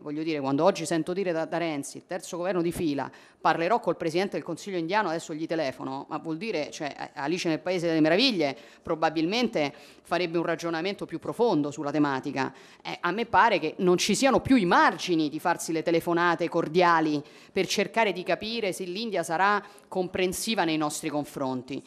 voglio dire, quando oggi sento dire da, da, Renzi, il terzo governo di fila, parlerò col Presidente del Consiglio indiano, adesso gli telefono, ma vuol dire, cioè, eh, Alice nel Paese delle Meraviglie probabilmente farebbe un ragionamento più profondo sulla tematica. Eh, a me pare che non ci siano più i margini di farsi le telefonate cordiali per cercare di capire se l'India sarà comprensiva nei nostri confronti.